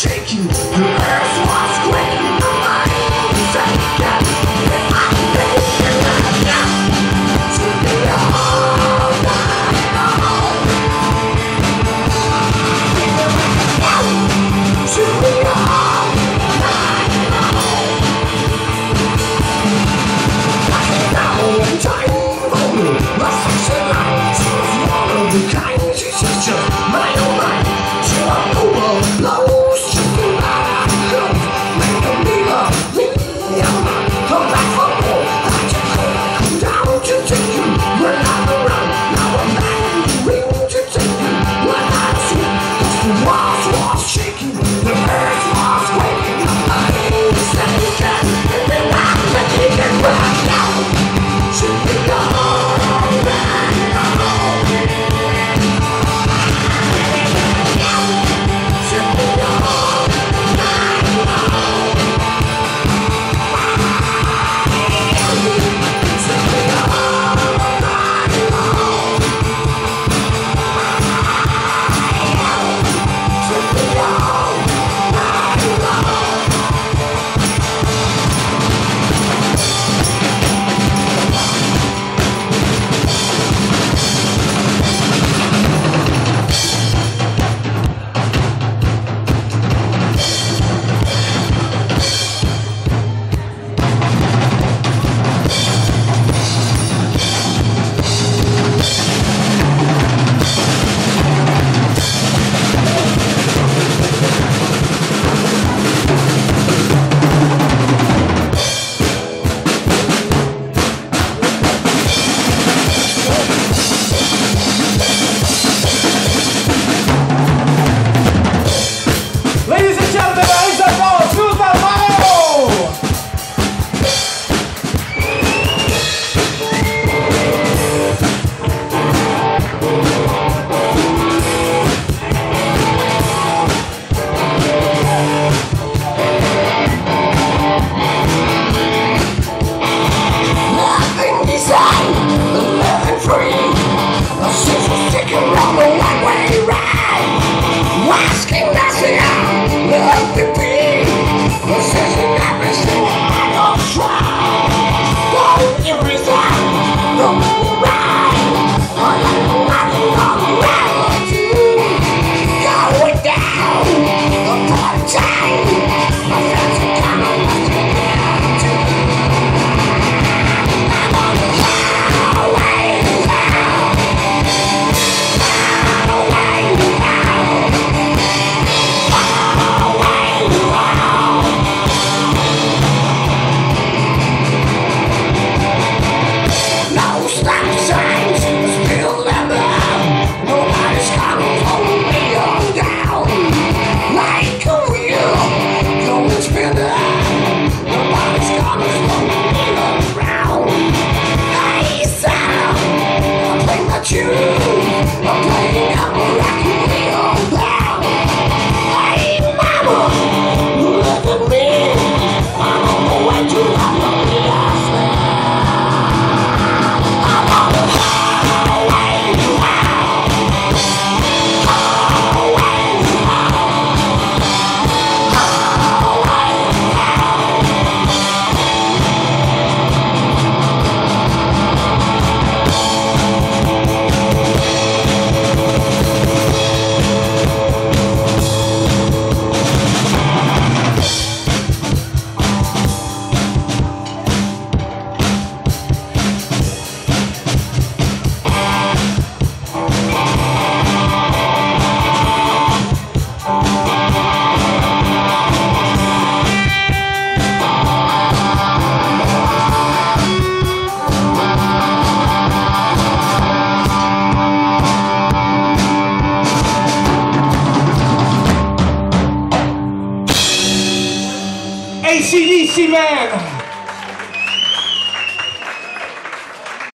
shake you. Keep that ACDC man.